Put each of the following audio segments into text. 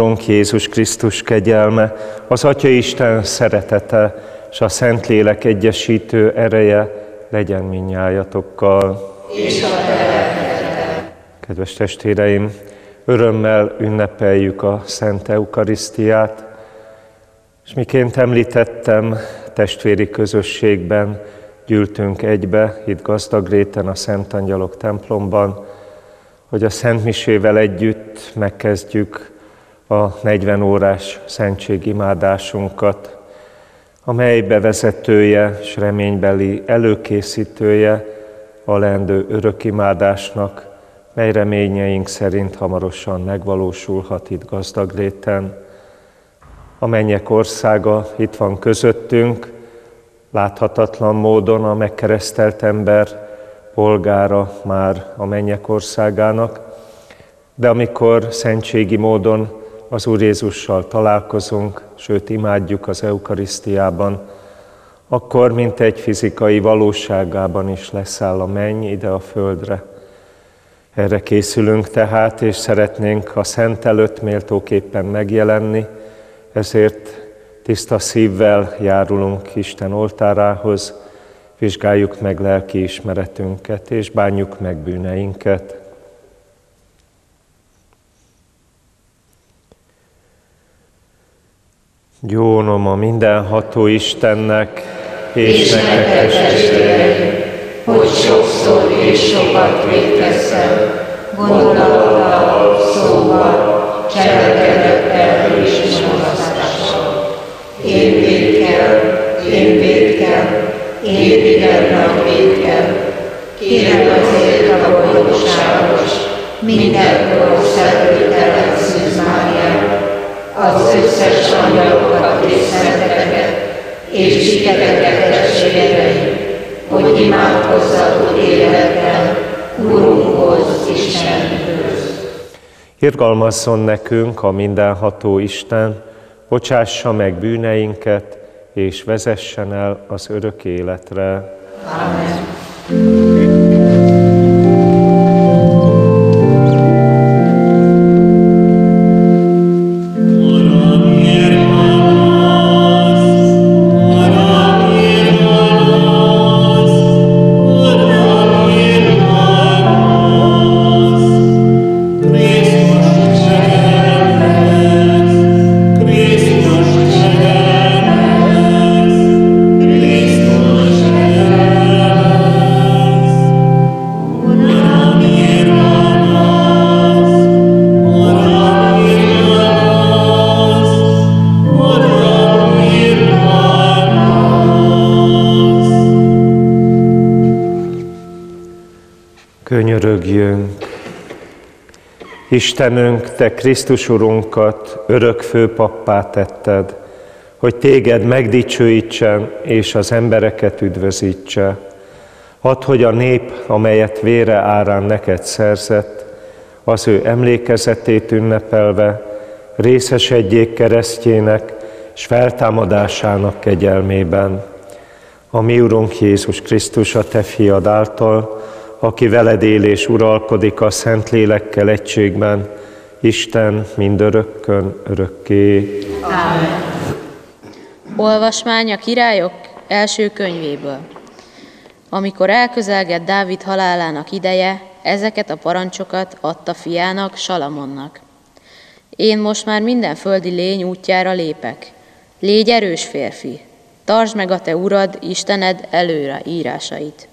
Urunk Jézus Krisztus kegyelme, az Atya Isten szeretete és a Szentlélek egyesítő ereje legyen minnyájatokkal. És a Kedves testvéreim, örömmel ünnepeljük a Szent Eukarisztiát, és miként említettem, testvéri közösségben gyűltünk egybe, itt Gazdagréten, a Szent Angyalok templomban, hogy a Szent Misével együtt megkezdjük a 40 órás szentségimádásunkat, amely bevezetője és reménybeli előkészítője a leendő örökimádásnak, mely reményeink szerint hamarosan megvalósulhat itt Gazdagréten. A mennyek országa itt van közöttünk, láthatatlan módon a megkeresztelt ember polgára már a mennyek országának, de amikor szentségi módon az Úr Jézussal találkozunk, sőt imádjuk az Eukarisztiában, akkor mint egy fizikai valóságában is leszáll a menny ide a földre. Erre készülünk tehát, és szeretnénk a Szent előtt méltóképpen megjelenni, ezért tiszta szívvel járulunk Isten oltárához, vizsgáljuk meg lelki ismeretünket, és bánjuk meg bűneinket. Gyónom a mindenható Istennek, és, és nektek testvéreim, hogy sokszor és sokat védkeztem, gondolattal, szóval, cselekedettel és mulasztással. Én védkel, én védkel, én igen nagy védkel. Kérem azért a boldogságos, mindenkor Máriát, az összes angyalokat és szenteket, és titeket testvéreim, hogy imádkozzatok életben, Urunkhoz, Istenünkhöz. Irgalmazzon nekünk a mindenható Isten, bocsássa meg bűneinket, és vezessen el az örök életre. Amen. Istenünk, Te Krisztus Urunkat örök főpappá tetted, hogy Téged megdicsőítsen és az embereket üdvözítse. Add, hogy a nép, amelyet vére árán neked szerzett, az ő emlékezetét ünnepelve részesedjék keresztjének és feltámadásának kegyelmében. A mi Urunk Jézus Krisztus, a Te fiad által, aki veled él és uralkodik a Szent Lélekkel egységben, Isten mindörökkön örökké. Amen. Olvasmány a királyok első könyvéből. Amikor elközelgett Dávid halálának ideje, ezeket a parancsokat adta fiának, Salamonnak. Én most már minden földi lény útjára lépek. Légy erős férfi, tartsd meg a te urad, Istened előre írásait.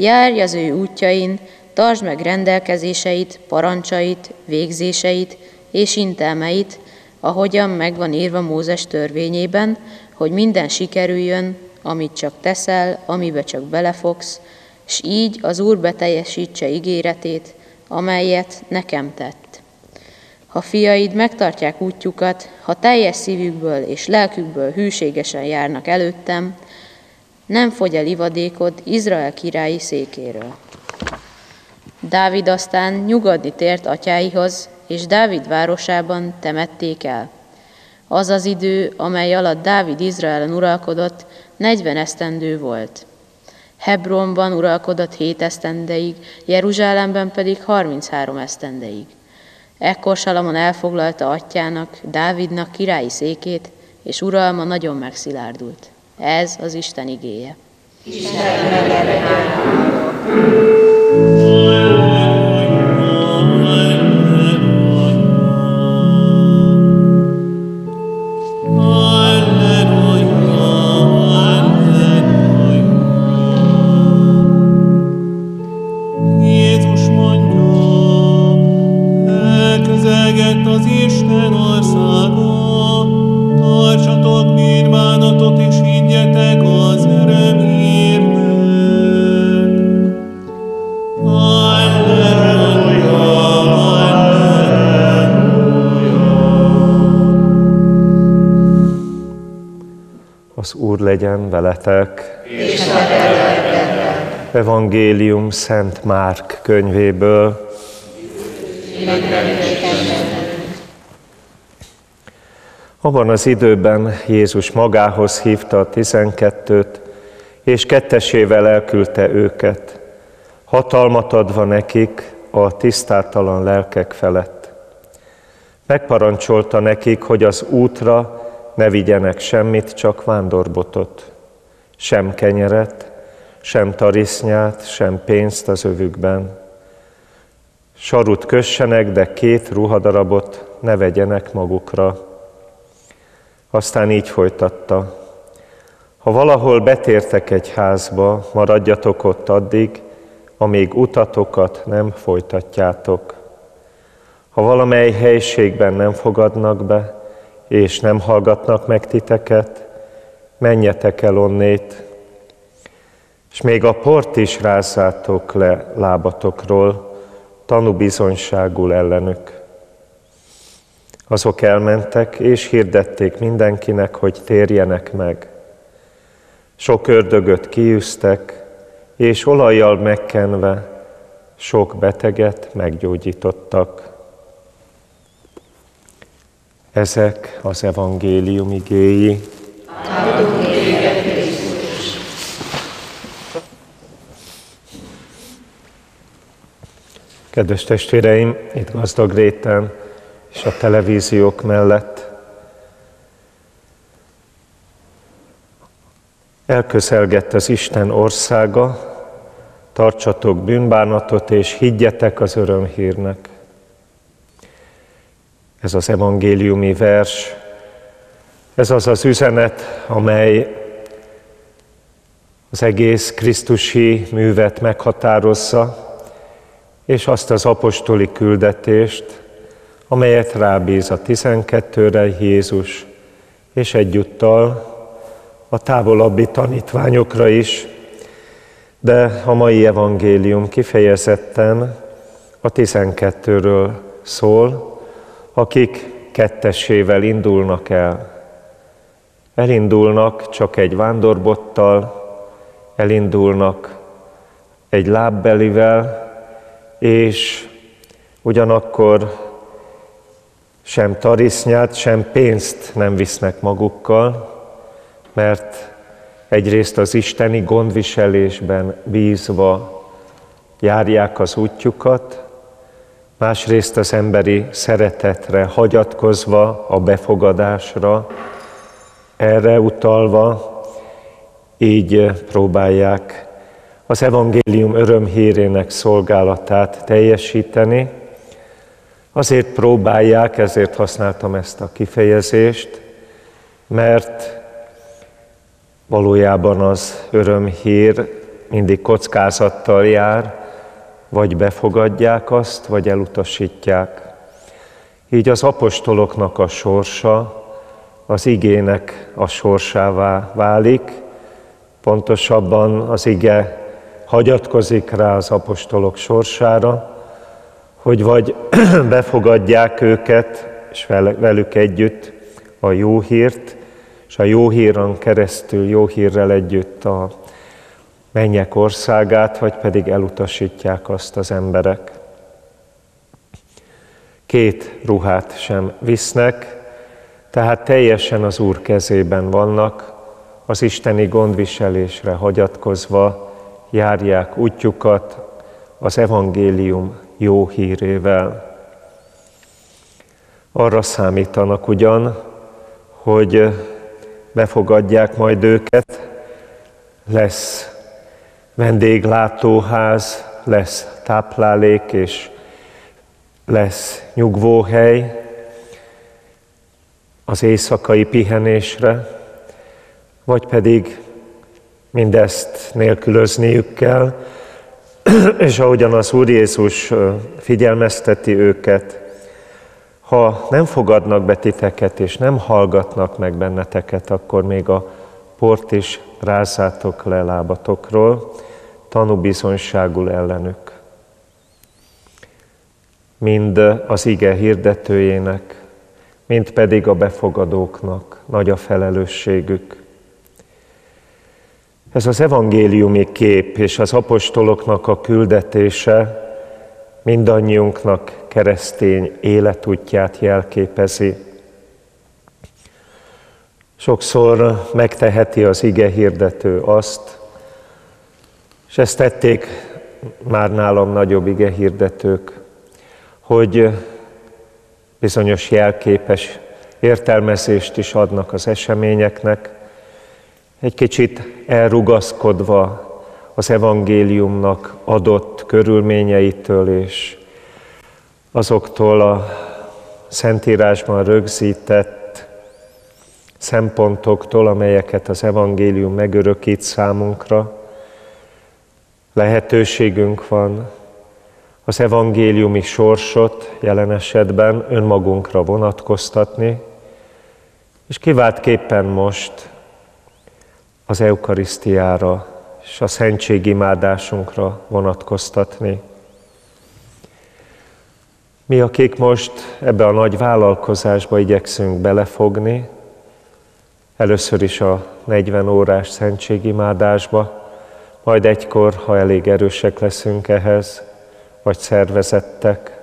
Járj az ő útjain, tartsd meg rendelkezéseit, parancsait, végzéseit és intelmeit, ahogyan megvan írva Mózes törvényében, hogy minden sikerüljön, amit csak teszel, amibe csak belefogsz, s így az Úr beteljesítse ígéretét, amelyet nekem tett. Ha fiaid megtartják útjukat, ha teljes szívükből és lelkükből hűségesen járnak előttem, nem fogy el ivadékod Izrael királyi székéről. Dávid aztán nyugodni tért atyáihoz, és Dávid városában temették el. Az az idő, amely alatt Dávid Izraelen uralkodott, 40 esztendő volt. Hebronban uralkodott 7 esztendeig, Jeruzsálemben pedig 33 esztendeig. Ekkor Salamon elfoglalta atyának, Dávidnak királyi székét, és uralma nagyon megszilárdult. Ez az Isten igéje. Jézus mondja, elközelgett az Isten országa, Úr legyen veletek. Evangélium Szent Márk könyvéből. Abban az időben Jézus magához hívta a tizenkettőt, és kettesével elküldte őket, hatalmat adva nekik a tisztátalan lelkek felett. Megparancsolta nekik, hogy az útra ne vigyenek semmit, csak vándorbotot, sem kenyeret, sem tarisznyát, sem pénzt az övükben. Sarut kössenek, de két ruhadarabot ne vegyenek magukra. Aztán így folytatta. Ha valahol betértek egy házba, maradjatok ott addig, amíg utatokat nem folytatjátok. Ha valamely helységben nem fogadnak be, és nem hallgatnak meg titeket, menjetek el onnét, és még a port is rázzátok le lábatokról, tanúbizonyságul ellenük. Azok elmentek, és hirdették mindenkinek, hogy térjenek meg. Sok ördögöt kiűztek, és olajjal megkenve sok beteget meggyógyítottak. Ezek az evangélium igéi. Kedves testvéreim, itt gazdag réten és a televíziók mellett elközelgett az Isten országa, tartsatok bűnbánatot és higgyetek az örömhírnek. Ez az evangéliumi vers, ez az az üzenet, amely az egész Krisztusi művet meghatározza, és azt az apostoli küldetést, amelyet rábíz a tizenkettőre Jézus, és egyúttal a távolabbi tanítványokra is, de a mai evangélium kifejezetten a tizenkettőről szól, akik kettessével indulnak el. Elindulnak csak egy vándorbottal, elindulnak egy lábbelivel, és ugyanakkor sem tarisznyát, sem pénzt nem visznek magukkal, mert egyrészt az isteni gondviselésben bízva járják az útjukat, másrészt az emberi szeretetre hagyatkozva, a befogadásra, erre utalva, így próbálják az evangélium örömhírének szolgálatát teljesíteni. Azért próbálják, ezért használtam ezt a kifejezést, mert valójában az örömhír mindig kockázattal jár, vagy befogadják azt, vagy elutasítják. Így az apostoloknak a sorsa az igének a sorsává válik, pontosabban az ige hagyatkozik rá az apostolok sorsára, hogy vagy befogadják őket, és velük együtt a jó hírt, és a jó híron keresztül, jó hírrel együtt a mennyek országát, vagy pedig elutasítják azt az emberek. Két ruhát sem visznek, tehát teljesen az Úr kezében vannak, az isteni gondviselésre hagyatkozva, járják útjukat az evangélium jó hírével. Arra számítanak ugyan, hogy befogadják majd őket, lesz vendéglátóház, lesz táplálék és lesz nyugvóhely az éjszakai pihenésre, vagy pedig mindezt nélkülözniük kell, és ahogyan az Úr Jézus figyelmezteti őket, ha nem fogadnak be titeket, és nem hallgatnak meg benneteket, akkor még a port is rázátok le lábatokról, tanúbizonyságul ellenük. Mind az ige hirdetőjének, mind pedig a befogadóknak nagy a felelősségük. Ez az evangéliumi kép és az apostoloknak a küldetése mindannyiunknak keresztény életútját jelképezi. Sokszor megteheti az ige hirdető azt, és ezt tették már nálam nagyobb ige hirdetők, hogy bizonyos jelképes értelmezést is adnak az eseményeknek, egy kicsit elrugaszkodva az evangéliumnak adott körülményeitől és azoktól a Szentírásban rögzített szempontoktól, amelyeket az evangélium megörökít számunkra. Lehetőségünk van az evangéliumi sorsot jelen esetben önmagunkra vonatkoztatni, és kiváltképpen most az eukarisztiára és a szentségimádásunkra vonatkoztatni. Mi, akik most ebbe a nagy vállalkozásba igyekszünk belefogni, először is a 40 órás szentségimádásba, majd egykor, ha elég erősek leszünk ehhez, vagy szervezettek,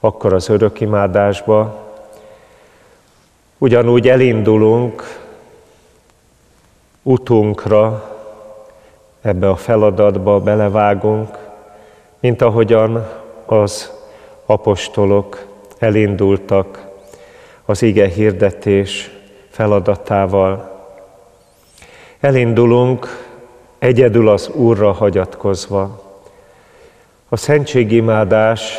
akkor az örökimádásba. Ugyanúgy elindulunk utunkra, ebbe a feladatba belevágunk, mint ahogyan az apostolok elindultak az ige hirdetés feladatával. Elindulunk egyedül az Úrra hagyatkozva. A szentségimádás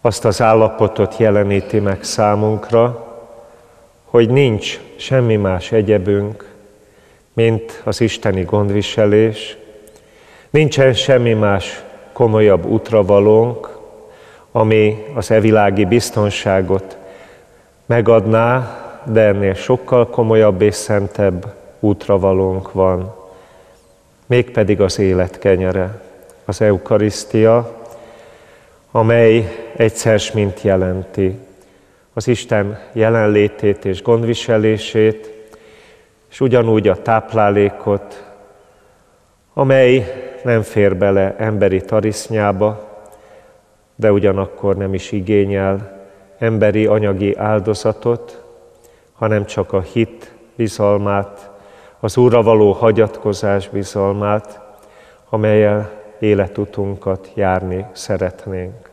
azt az állapotot jeleníti meg számunkra, hogy nincs semmi más egyebünk, mint az isteni gondviselés, nincsen semmi más komolyabb útravalónk, ami az evilági biztonságot megadná, de ennél sokkal komolyabb és szentebb útravalónk van, mégpedig az élet kenyere, az eukarisztia, amely egyszer mint jelenti az Isten jelenlétét és gondviselését, és ugyanúgy a táplálékot, amely nem fér bele emberi tarisznyába, de ugyanakkor nem is igényel emberi anyagi áldozatot, hanem csak a hit bizalmát, az Úrra való hagyatkozás bizalmát, amelyel életutunkat járni szeretnénk.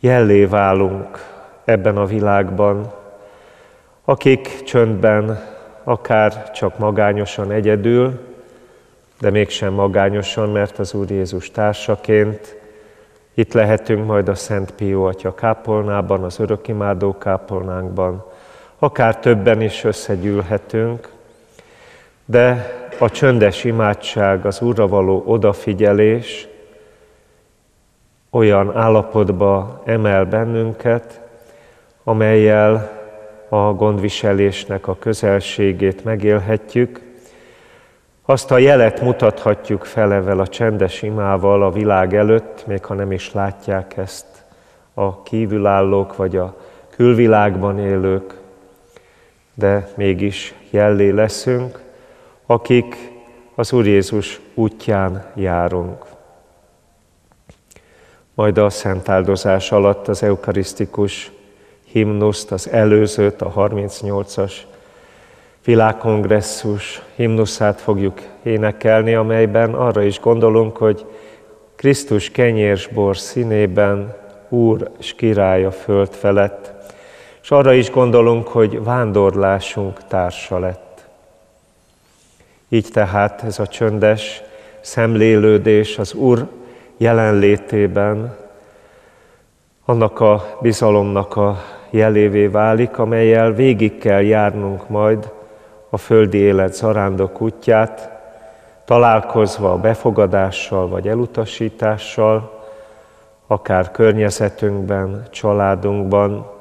Jellé válunk ebben a világban, akik csöndben, akár csak magányosan egyedül, de mégsem magányosan, mert az Úr Jézus társaként itt lehetünk majd a Szent Pió Atya kápolnában, az örökimádó kápolnánkban, akár többen is összegyűlhetünk, de a csöndes imádság, az Úrra való odafigyelés olyan állapotba emel bennünket, amelyel a gondviselésnek a közelségét megélhetjük, azt a jelet mutathatjuk felevel a csendes imával a világ előtt, még ha nem is látják ezt a kívülállók vagy a külvilágban élők, de mégis jellé leszünk, akik az Úr Jézus útján járunk. Majd a szent áldozás alatt az eukarisztikus himnuszt, az előzőt, a 38-as világkongresszus himnuszát fogjuk énekelni, amelyben arra is gondolunk, hogy Krisztus kenyérsbor színében Úr és király a föld felett, és arra is gondolunk, hogy vándorlásunk társa lett. Így tehát ez a csöndes szemlélődés az Úr jelenlétében annak a bizalomnak a jelévé válik, amelyel végig kell járnunk majd a földi élet zarándok útját, találkozva a befogadással vagy elutasítással, akár környezetünkben, családunkban,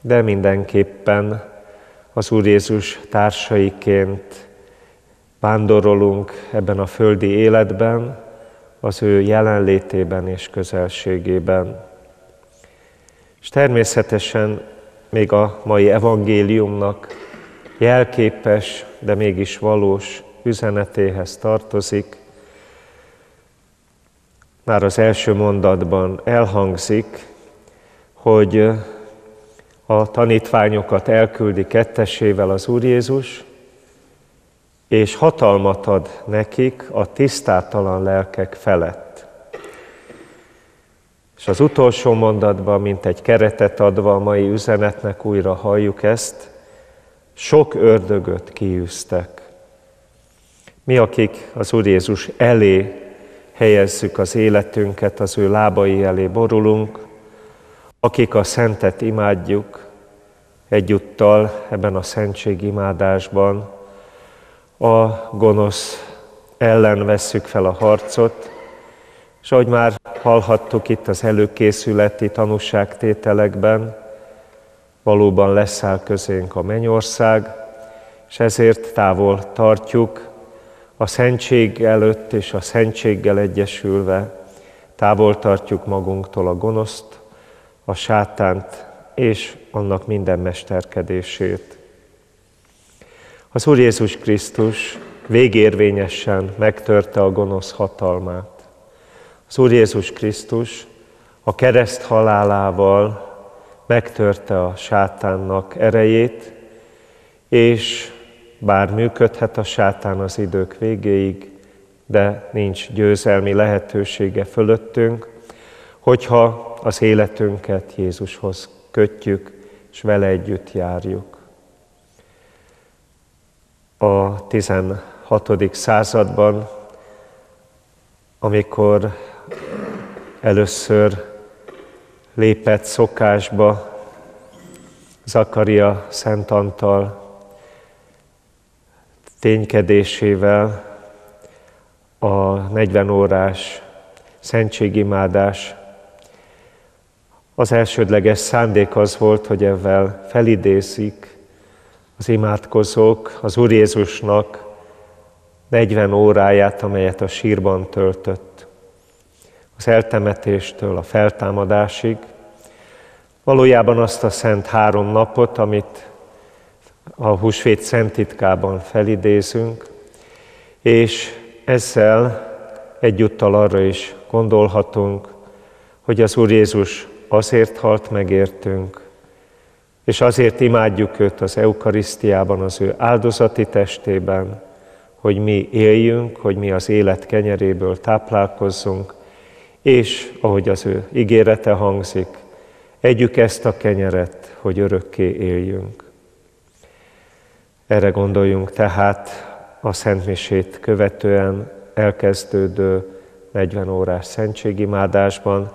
de mindenképpen az Úr Jézus társaiként vándorolunk ebben a földi életben, az ő jelenlétében és közelségében. És természetesen még a mai evangéliumnak jelképes, de mégis valós üzenetéhez tartozik. Már az első mondatban elhangzik, hogy a tanítványokat elküldi kettesével az Úr Jézus, és hatalmat ad nekik a tisztátalan lelkek felett. És az utolsó mondatban, mint egy keretet adva a mai üzenetnek újra halljuk ezt, sok ördögöt kiűztek. Mi, akik az Úr Jézus elé helyezzük az életünket, az ő lábai elé borulunk, akik a szentet imádjuk, egyúttal ebben a szentségimádásban a gonosz ellen vesszük fel a harcot, és ahogy már hallhattuk itt az előkészületi tanúságtételekben, valóban leszáll közénk a mennyország, és ezért távol tartjuk a szentség előtt és a szentséggel egyesülve, távol tartjuk magunktól a gonoszt, a sátánt és annak minden mesterkedését. Az Úr Jézus Krisztus végérvényesen megtörte a gonosz hatalmát. Az Úr Jézus Krisztus a kereszt halálával megtörte a sátánnak erejét, és bár működhet a sátán az idők végéig, de nincs győzelmi lehetősége fölöttünk, hogyha az életünket Jézushoz kötjük, és vele együtt járjuk. A 16. században, amikor először lépett szokásba Zakaria Szent Antal ténykedésével a 40 órás szentségimádás az elsődleges szándék az volt, hogy ezzel felidézik az imádkozók az Úr Jézusnak 40 óráját, amelyet a sírban töltött. Az eltemetéstől a feltámadásig, valójában azt a szent három napot, amit a húsvét szentitkában felidézünk, és ezzel egyúttal arra is gondolhatunk, hogy az Úr Jézus azért halt megértünk, és azért imádjuk őt az eukarisztiában, az ő áldozati testében, hogy mi éljünk, hogy mi az élet kenyeréből táplálkozzunk, és ahogy az ő ígérete hangzik, együk ezt a kenyeret, hogy örökké éljünk. Erre gondoljunk tehát a Szentmisét követően elkezdődő 40 órás szentségimádásban,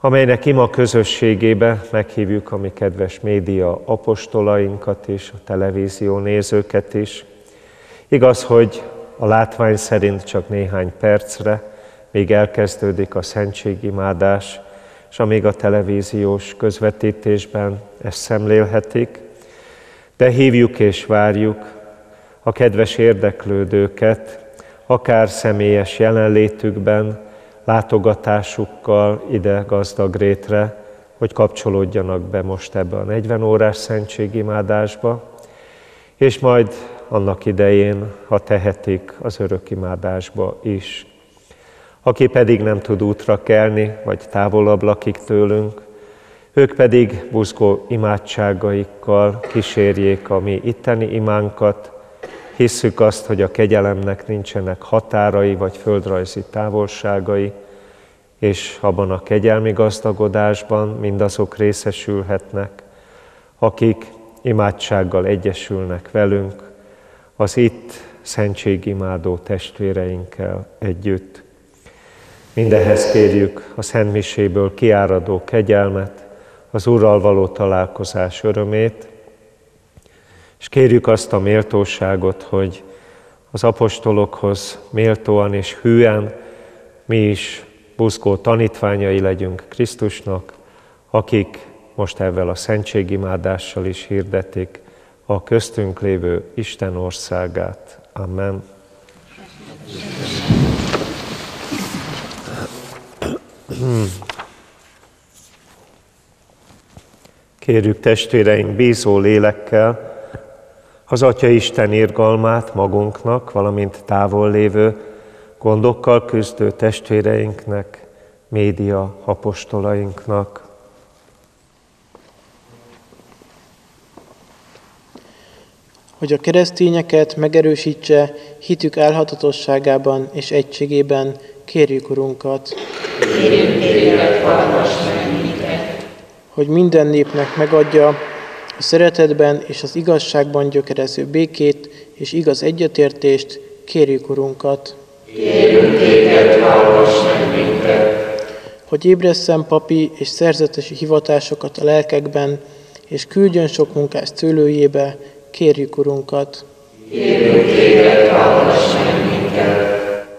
amelynek ima közösségébe meghívjuk a mi kedves média apostolainkat is, a televízió nézőket is. Igaz, hogy a látvány szerint csak néhány percre, még elkezdődik a szentségimádás, és amíg a televíziós közvetítésben ezt szemlélhetik, de hívjuk és várjuk a kedves érdeklődőket, akár személyes jelenlétükben, látogatásukkal ide gazdag rétre, hogy kapcsolódjanak be most ebbe a 40 órás szentségimádásba, és majd annak idején, ha tehetik, az örökimádásba is. Aki pedig nem tud útra kelni, vagy távolabb lakik tőlünk, ők pedig buzgó imádságaikkal kísérjék a mi itteni imánkat, hisszük azt, hogy a kegyelemnek nincsenek határai vagy földrajzi távolságai, és abban a kegyelmi gazdagodásban mindazok részesülhetnek, akik imádsággal egyesülnek velünk, az itt szentségimádó testvéreinkkel együtt. Mindehez kérjük a Szent Miséből kiáradó kegyelmet, az Urral való találkozás örömét, és kérjük azt a méltóságot, hogy az apostolokhoz méltóan és hűen mi is buzgó tanítványai legyünk Krisztusnak, akik most ezzel a szentségimádással is hirdetik a köztünk lévő Isten országát. Amen. Kérjük testvéreink bízó lélekkel az Atya Isten irgalmát magunknak, valamint távol lévő gondokkal küzdő testvéreinknek, média apostolainknak. Hogy a keresztényeket megerősítse hitük elhatatosságában és egységében, kérjük Urunkat. Kérjük minket. Hogy minden népnek megadja a szeretetben és az igazságban gyökerező békét és igaz egyetértést, kérjük Urunkat. Kérjük téged, hallgass meg minket. Hogy ébresszen papi és szerzetesi hivatásokat a lelkekben, és küldjön sok munkás szőlőjébe, kérjük Urunkat. Kérjük téged, hallgass meg minket.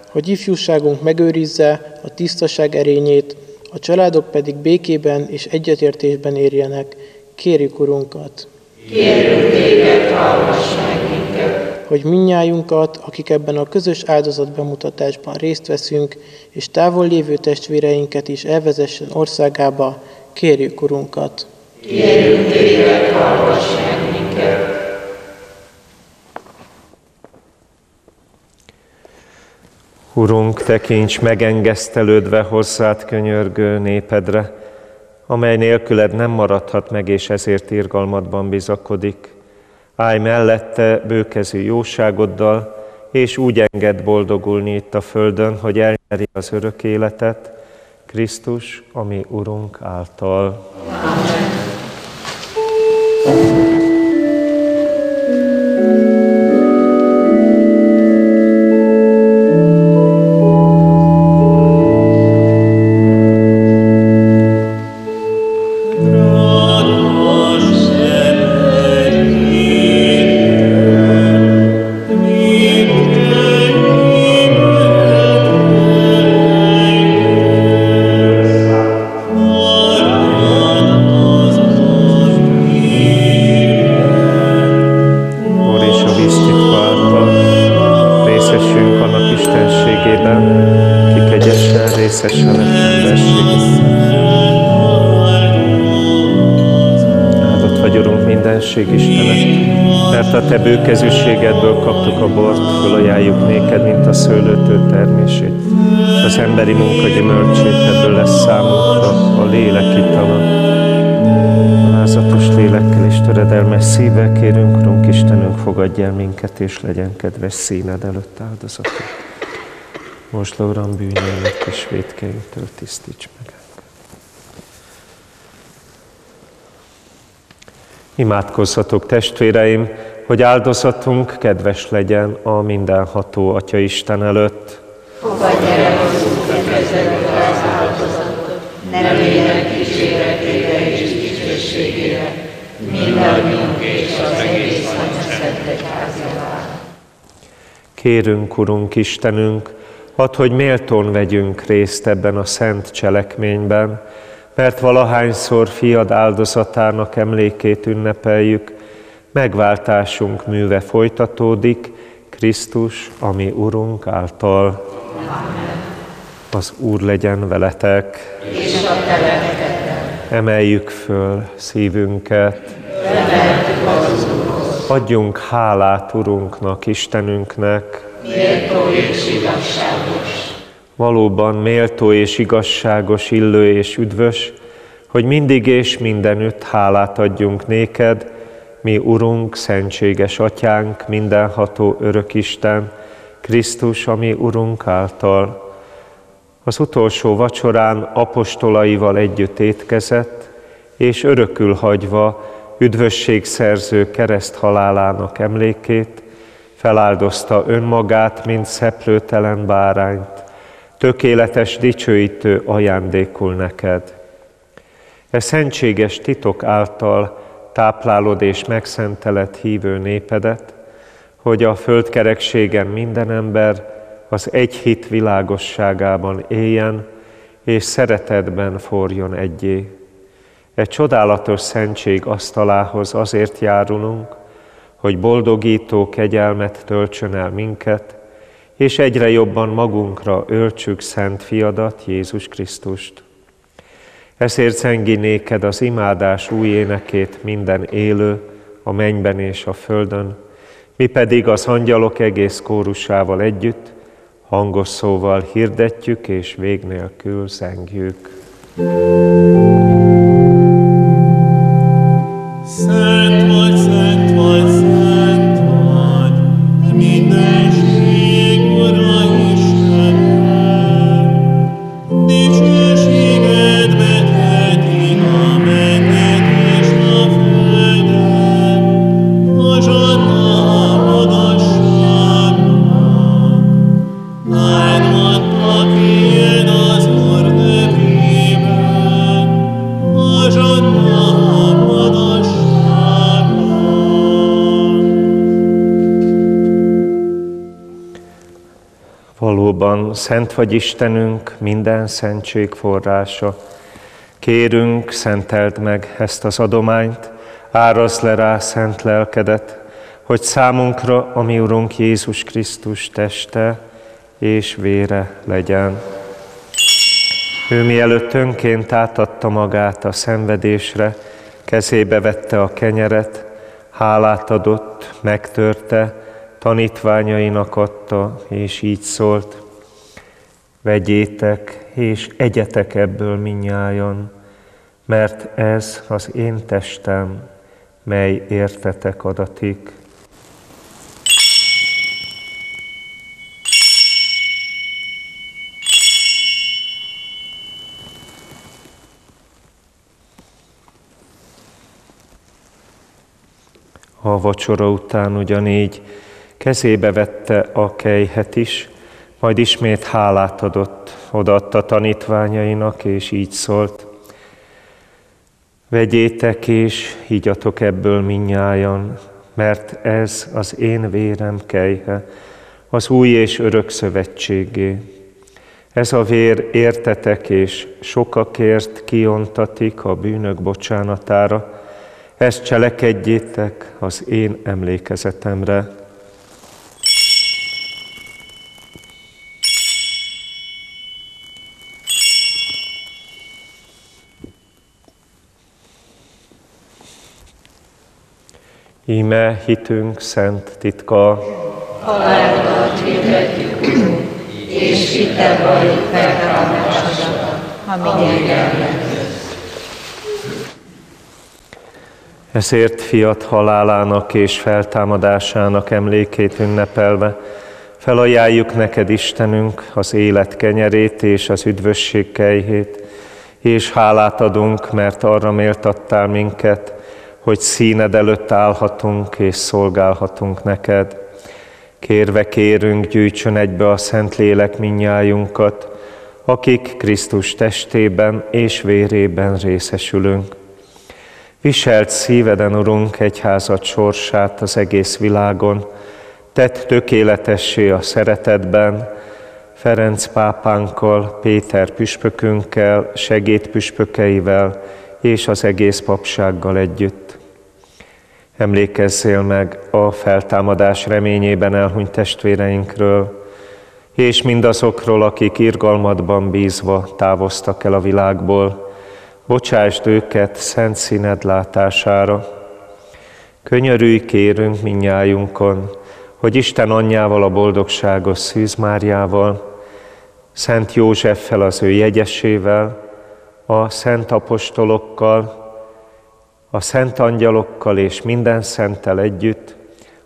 Hogy ifjúságunk megőrizze a tisztaság erényét, a családok pedig békében és egyetértésben érjenek, kérjük Urunkat. Kérjük téged, hallgass meg minket. hogy minnyájunkat, akik ebben a közös áldozatbemutatásban részt veszünk, és távol lévő testvéreinket is elvezessen országába, kérjük Urunkat. Kérjük téged, hallgass meg minket. Urunk, tekints megengesztelődve hozzád könyörgő népedre, amely nélküled nem maradhat meg, és ezért irgalmadban bizakodik. Állj mellette bőkezű jóságoddal, és úgy enged boldogulni itt a földön, hogy elnyeri az örök életet, Krisztus, ami Urunk által. Drágos fölajánljuk néked, mint a szőlőtő termését. Az emberi munka gyümölcsét ebből lesz számunkra a lélek itala. Alázatos lélekkel és töredelmes szívvel kérünk, Urunk Istenünk, fogadj el minket, és legyen kedves színed előtt áldozatunk. Most le, Uram, bűnjének és védkeinktől tisztíts meg. Imádkozzatok, testvéreim, hogy áldozatunk kedves legyen a mindenható Atya Isten előtt. Fogadj el a kezedbe az áldozatot, ne legyen kíséretére és dicsőségére, mindannyiunk és az egész Szent Egyházjára. Kérünk, Urunk Istenünk, add, hogy méltón vegyünk részt ebben a szent cselekményben, mert valahányszor fiad áldozatának emlékét ünnepeljük, megváltásunk műve folytatódik, Krisztus, ami Urunk által. Az Úr legyen veletek. És a Emeljük föl szívünket. Adjunk hálát Urunknak, Istenünknek. méltó és igazságos, Valóban méltó és igazságos, illő és üdvös, hogy mindig és mindenütt hálát adjunk néked, mi Urunk, szentséges Atyánk, mindenható örök Isten, Krisztus, ami Urunk által, Az utolsó vacsorán apostolaival együtt étkezett, és örökül hagyva üdvösségszerző kereszt halálának emlékét, feláldozta önmagát, mint szeplőtelen bárányt, tökéletes dicsőítő ajándékul neked. E szentséges titok által táplálod és megszenteled hívő népedet, hogy a földkerekségen minden ember az egy hit világosságában éljen, és szeretetben forjon egyé. Egy csodálatos szentség asztalához azért járulunk, hogy boldogító kegyelmet töltsön el minket, és egyre jobban magunkra öltsük szent fiadat, Jézus Krisztust. Ezért zengi néked az imádás új énekét minden élő, a mennyben és a földön, mi pedig az angyalok egész kórusával együtt, hangos szóval hirdetjük és vég nélkül zengjük. Szent szent vagy Istenünk, minden szentség forrása. Kérünk, szenteld meg ezt az adományt, árazd le rá szent lelkedet, hogy számunkra a mi Urunk Jézus Krisztus teste és vére legyen. Ő mielőtt önként átadta magát a szenvedésre, kezébe vette a kenyeret, hálát adott, megtörte, tanítványainak adta, és így szólt, vegyétek és egyetek ebből minnyájan, mert ez az én testem, mely értetek adatik. A vacsora után ugyanígy kezébe vette a kejhet is, majd ismét hálát adott, odaadta tanítványainak, és így szólt. Vegyétek és higyatok ebből minnyájan, mert ez az én vérem kejhe, az új és örök szövetségé. Ez a vér értetek és sokakért kiontatik a bűnök bocsánatára, ezt cselekedjétek az én emlékezetemre. Íme hitünk szent titka, Halálodat hirdetjük, és hittel valljuk feltámadásodat, amíg ezért fiat halálának és feltámadásának emlékét ünnepelve, felajánljuk neked, Istenünk, az élet kenyerét és az üdvösség kejhét, és hálát adunk, mert arra méltattál minket, hogy színed előtt állhatunk és szolgálhatunk neked. Kérve kérünk, gyűjtsön egybe a Szentlélek minnyájunkat, akik Krisztus testében és vérében részesülünk. Viselt szíveden, Urunk, egyházat sorsát az egész világon, tett tökéletessé a szeretetben, Ferenc pápánkkal, Péter püspökünkkel, segédpüspökeivel és az egész papsággal együtt. Emlékezzél meg a feltámadás reményében elhunyt testvéreinkről, és mindazokról, akik irgalmadban bízva távoztak el a világból, bocsásd őket szent színed látására. Könyörülj kérünk minnyájunkon, hogy Isten anyjával, a boldogságos Szűz Máriával, Szent Józseffel, az ő jegyesével, a szent apostolokkal, a szent angyalokkal és minden szenttel együtt,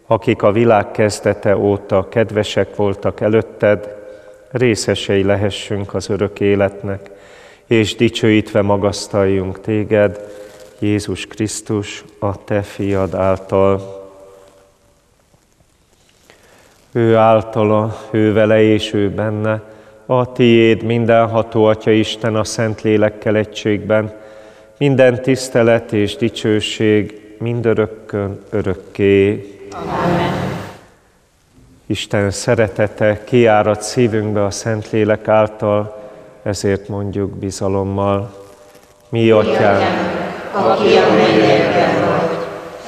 akik a világ kezdete óta kedvesek voltak előtted, részesei lehessünk az örök életnek, és dicsőítve magasztaljunk téged, Jézus Krisztus, a te fiad által. Ő általa, ő vele és ő benne, a tiéd mindenható Atya Isten a Szent Lélekkel egységben, minden tisztelet és dicsőség mindörökkön örökké. Amen. Isten szeretete kiárad szívünkbe a Szentlélek által, ezért mondjuk bizalommal. Mi, Atyám, aki a mennyekben vagy,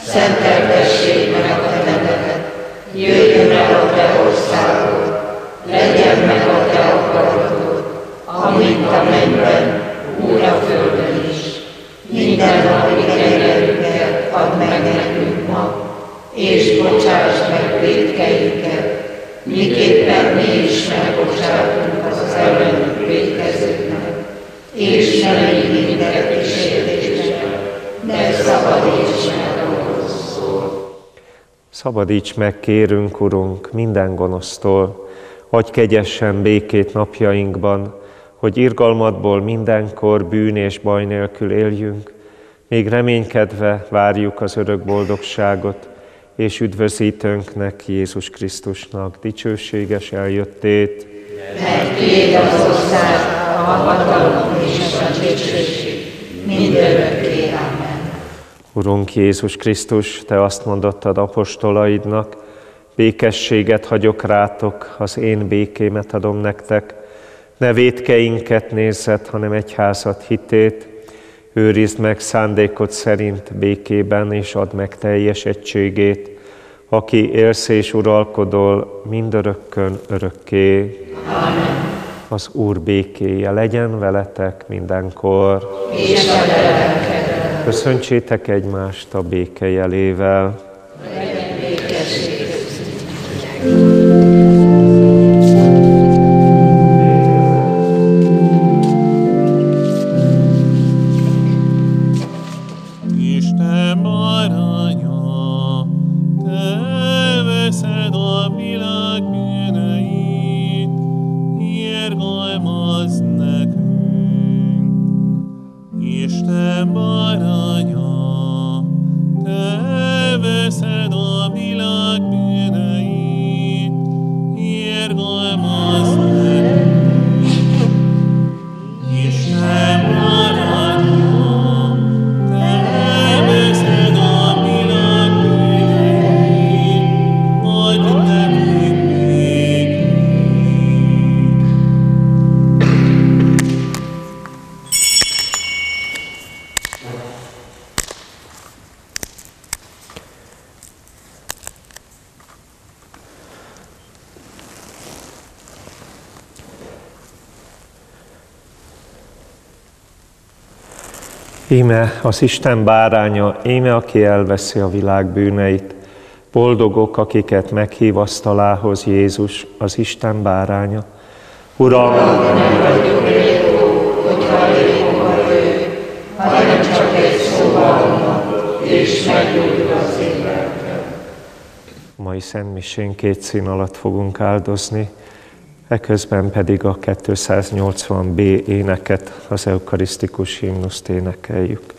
szenteltessék meg a te jöjjön el a te országod, legyen meg a te akaratod, amint a mennyben, úgy a földön is. Minden napi kenyerünket add meg nekünk ma, és bocsáss meg védkeinket, miképpen mi is megbocsátunk az ellenünk védkezőknek, és ne vigy minket kísértésbe, de szabadíts meg. Szabadíts meg, kérünk, Urunk, minden gonosztól, hogy kegyessen békét napjainkban, hogy irgalmadból mindenkor bűn és baj nélkül éljünk, még reménykedve várjuk az örök boldogságot, és üdvözítőnknek, Jézus Krisztusnak dicsőséges eljöttét. Mert Tiéd az ország, a hatalom és a dicsőség, mindörökké. Amen. Urunk Jézus Krisztus, Te azt mondottad apostolaidnak, békességet hagyok rátok, az én békémet adom nektek, ne védkeinket nézzet, hanem egyházat hitét, őrizd meg szándékod szerint békében, és add meg teljes egységét, aki élsz és uralkodol mindörökkön örökké. Amen. Az Úr békéje legyen veletek mindenkor. És a Köszöntsétek egymást a béke jelével. Legyen Íme az Isten báránya, íme aki elveszi a világ bűneit. Boldogok, akiket meghív asztalához Jézus, az Isten báránya. Uram, az én lelkem. mai szentmisén két szín alatt fogunk áldozni, eközben pedig a 280b éneket, az eukarisztikus himnuszt énekeljük.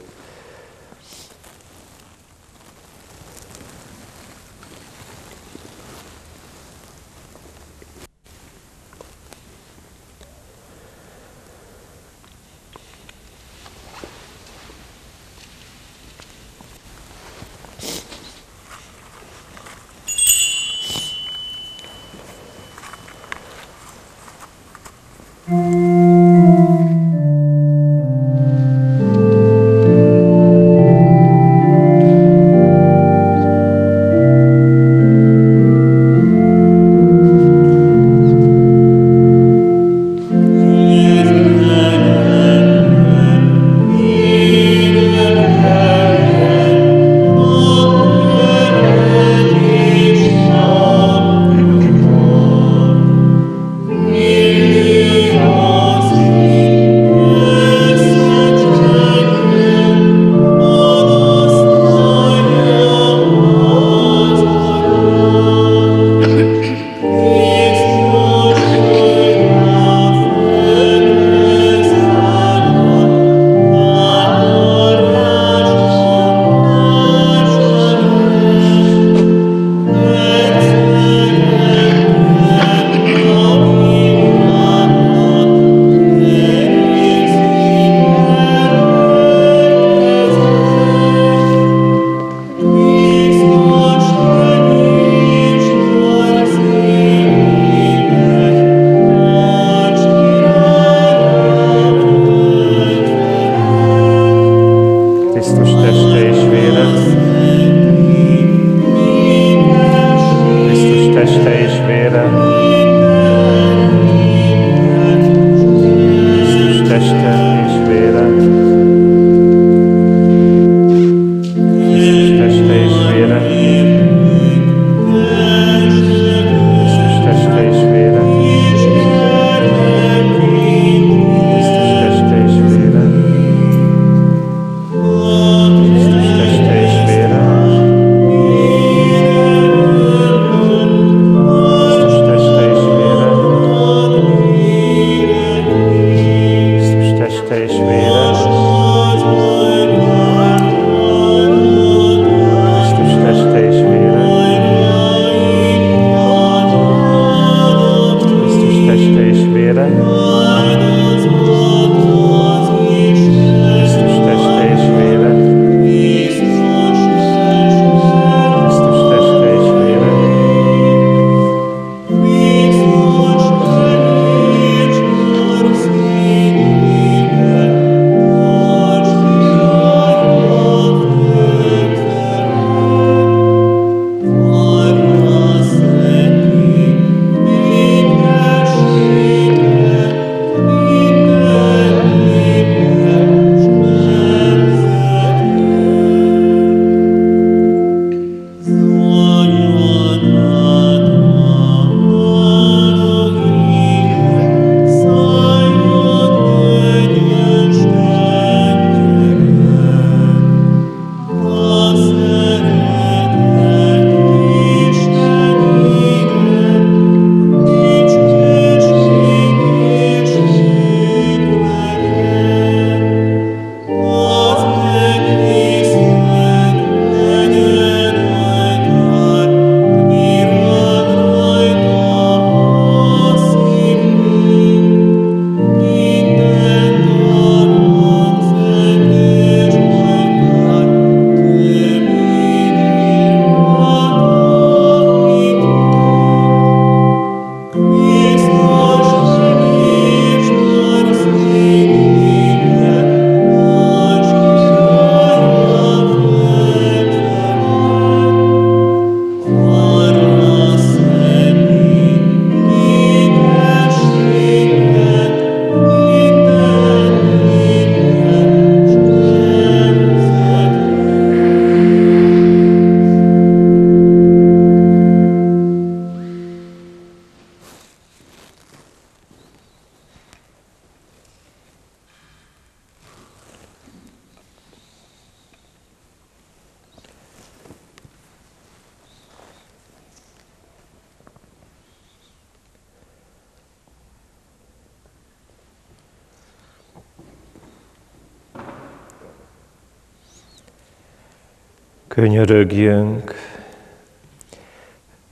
Könyörögjünk.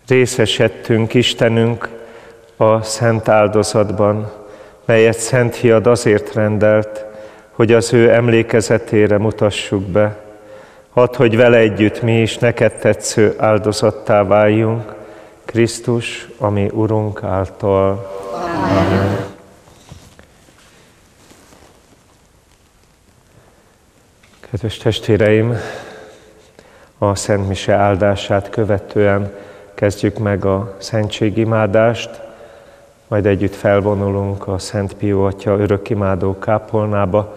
Részesedtünk Istenünk a szent áldozatban, melyet Szent Hiad azért rendelt, hogy az ő emlékezetére mutassuk be. Hadd, hogy vele együtt mi is neked tetsző áldozattá váljunk, Krisztus, ami Urunk által. Amen. Kedves testvéreim, a Szent Mise áldását követően kezdjük meg a szentségimádást, majd együtt felvonulunk a Szent Pió Atya örökimádó kápolnába,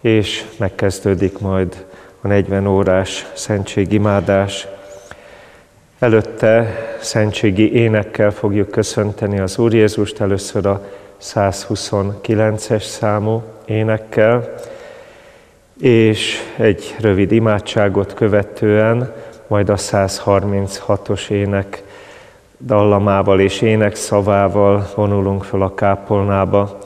és megkezdődik majd a 40 órás szentségimádás. Előtte szentségi énekkel fogjuk köszönteni az Úr Jézust, először a 129-es számú énekkel, és egy rövid imádságot követően, majd a 136-os ének dallamával és ének szavával vonulunk fel a kápolnába.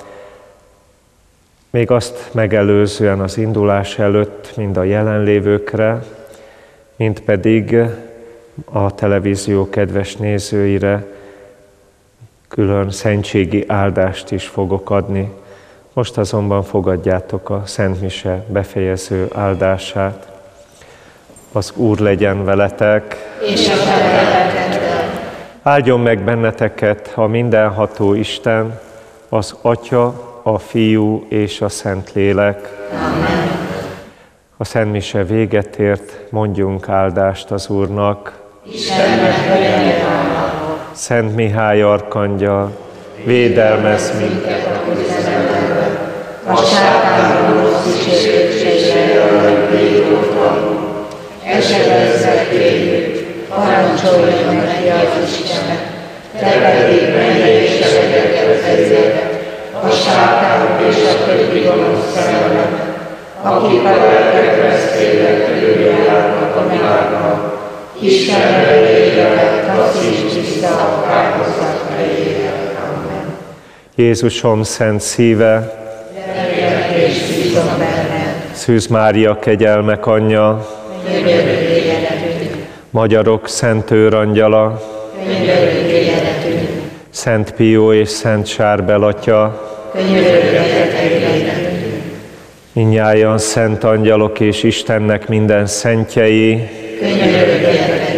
Még azt megelőzően az indulás előtt mind a jelenlévőkre, mind pedig a televízió kedves nézőire külön szentségi áldást is fogok adni. Most azonban fogadjátok a Szent Mise befejező áldását. Az Úr legyen veletek. És a Áldjon meg benneteket a mindenható Isten, az Atya, a Fiú és a Szent Lélek. Amen. A Szent Mise véget ért, mondjunk áldást az Úrnak. Istennek Szent Mihály Arkangyal, védelmez minket a a sátán rossz kísértésére, hogy védódtan. Esetezzek kérjük, parancsoljon neki az Istenet, te pedig mennyeiségeket vezérek, a sátán és a többi gonosz szellemet, akik a tőle járnak a világban, Isten az is tiszta a kárhozat helyére. Jézusom szent szíve, Gyerek és bízom benned, Szűz Mária kegyelmek anyja, Magyarok Szent Őrangyala, Szent Pió és Szent Sárbel Atya, Minnyáján szent angyalok és Istennek minden szentjei, könyörögjetek